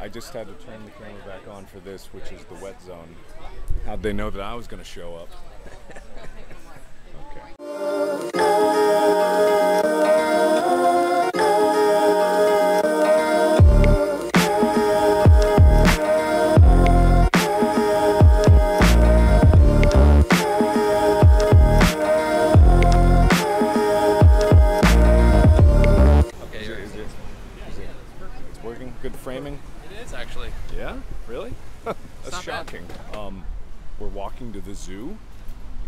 I just had to turn the camera back on for this, which is the wet zone. How'd they know that I was going to show up? Really? That's bad. shocking. Um, we're walking to the zoo.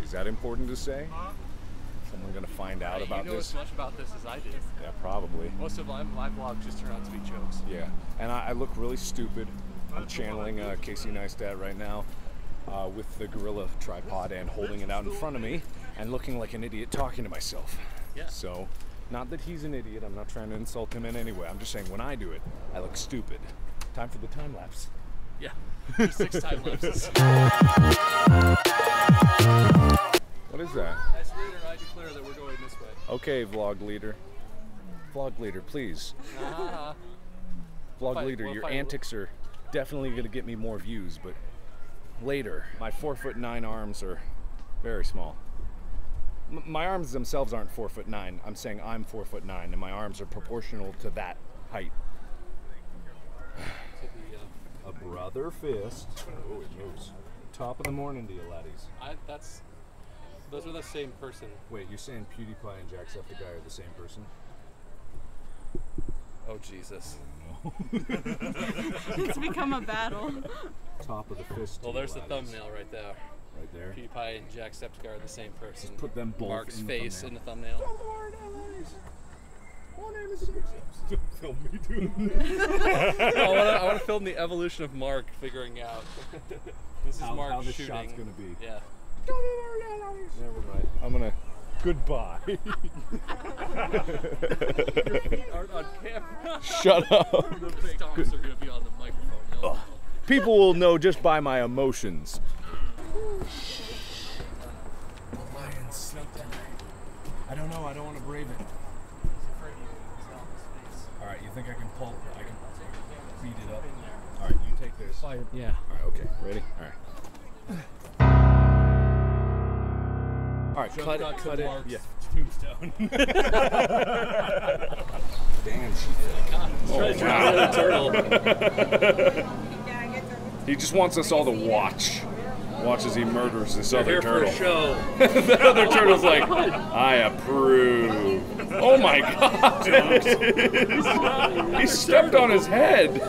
Is that important to say? Someone gonna find out Hey, about you know this? as much about this as I do. Yeah, probably. Most of my, my vlogs just turn out to be jokes. Yeah, and I, I look really stupid. I'm channeling uh, Casey Neistat right now uh, with the gorilla tripod and holding it out in front of me and looking like an idiot talking to myself. Yeah. So, not that he's an idiot. I'm not trying to insult him in any way. I'm just saying when I do it, I look stupid. Time for the time lapse. Yeah. Six time lapses. What is that? As reader, I declare that we're going this way. Okay, vlog leader. Vlog leader, please. Ah, Vlog Fight- leader, we'll your antics are definitely going to get me more views, but later. My four foot nine arms are very small. M- my arms themselves aren't four foot nine. I'm saying I'm four foot nine, and my arms are proportional to that height. To the, A brother fist. Oh, it moves. Top of the morning to you, laddies. I, that's. Those are the same person. Wait, you're saying PewDiePie and Jacksepticeye are the same person? Oh Jesus. It's become a battle. Top of the fist. Well, you, there's the laddies. thumbnail right there. Right there. PewDiePie and Jacksepticeye are the same person. put them both Mark's in the face thumbnail. in the thumbnail. Film me doing I want to film the evolution of Mark figuring out. this is How- Mark how the shooting. shot's gonna be. Yeah. Never mind. I'm gonna. Goodbye. Aren't on camera. Shut up. the stomps are gonna be on the microphone. No. People will know just by my emotions. I don't know. I don't want to brave it. All right. You think I can pull? I can beat it up. All right. You take this. All Yeah. right. Okay. Ready? All right. All right. Cut it. Cut it. Yeah. Tombstone. Damn. She did. Oh, wow. turtle. He just wants us all to watch. Watch as he murders this other Here for turtle. a show. the other turtle's like, I approve. Oh my god! he stepped on his head.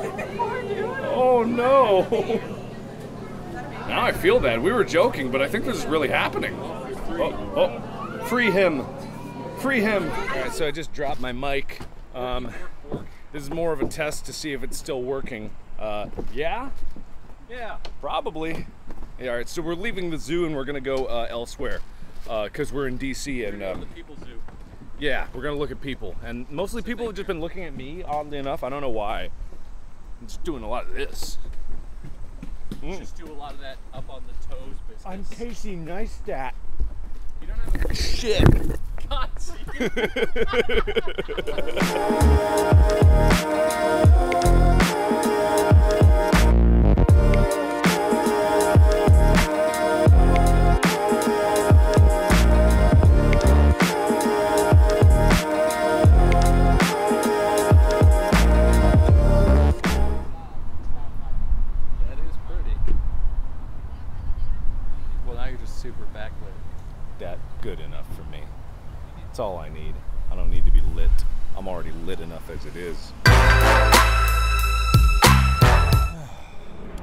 Oh no! Now I feel bad. We were joking, but I think this is really happening. Oh, oh. free him! Free him! All right, so I just dropped my mic. Um, this is more of a test to see if it's still working. Uh, yeah, yeah, probably. Yeah, all right, so we're leaving the zoo and we're gonna go uh, elsewhere because we're in DC and um, the People Zoo. yeah, we're gonna look at people and mostly people have just been looking at me. Oddly enough, I don't know why. I'm just doing a lot of this. Just do a lot of that up on the toes business. I'm Casey Neistat. You don't have a Shit. God. super backlit. That good enough for me. That's all I need. I don't need to be lit. I'm already lit enough as it is. I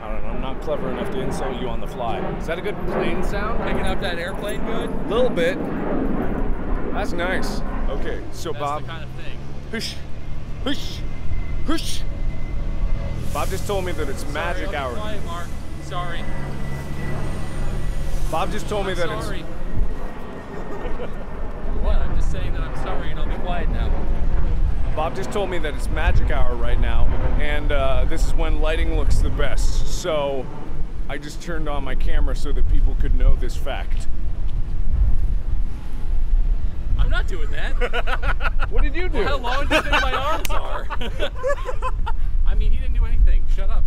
don't know. I'm not clever enough to insult you on the fly. Is that a good plane sound? Picking up that airplane good? A little bit. That's nice. Okay, so That's Bob. the kind of thing. Hush, hush, hush. Bob just told me that it's magic Sorry, I'll hour. quiet, Mark. Sorry. Bob just told me I'm that sorry. what? I'm just saying that I'm sorry and I'll be quiet now. it's Bob just told me that it's magic hour right now, and uh, this is when lighting looks the best. So I just turned on my camera so that people could know this fact. I'm not doing that. What did you do? How long do you think my arms are? I mean, he didn't do anything. shut up.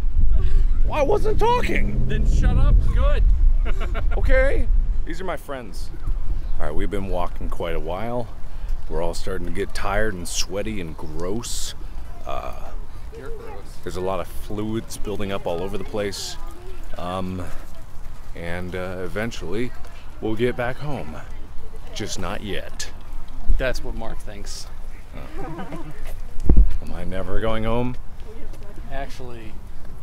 Well, I wasn't talking. Then shut up. Good. Okay. These are my friends. All right, we've been walking quite a while. We're all starting to get tired and sweaty and gross. You're gross. There's a lot of fluids building up all over the place. Um, and uh, eventually, we'll get back home. Just not yet. That's what Mark thinks. Am I never going home? Actually,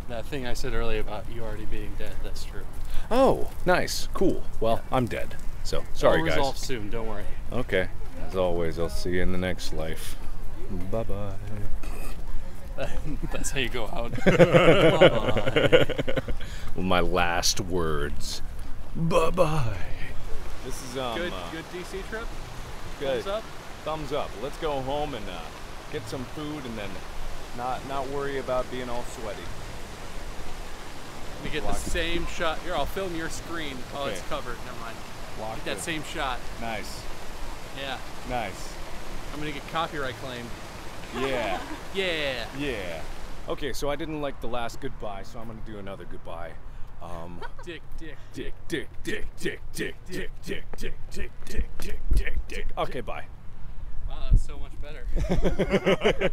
that thing I said earlier about you already being dead, that's true. Oh, nice. Cool. Well, I'm dead. So, sorry, I'll guys. resolve soon, don't worry. Okay. As always, I'll see you in the next life. Bye bye. That's how you go out. Bye-bye. Well, my last words. Bye bye. This is um good, uh, good DC trip. good. Thumbs up. Thumbs up. Let's go home and uh, get some food and then not not worry about being all sweaty. Me get Block the same shot. Here, I'll film your screen. Oh, it's covered. Never mind. Block Get that the- same shot. Nice. Yeah. Nice. I'm gonna get copyright claim. Yeah. Yeah. yeah. Okay, so I didn't like the last goodbye, so I'm gonna do another goodbye. Um. Dick, dick. Dick, dick, dick, dick, dick, dick, dick, dick, dick, dick, dick, dick, dick. Okay, bye. Wow, that's so much better.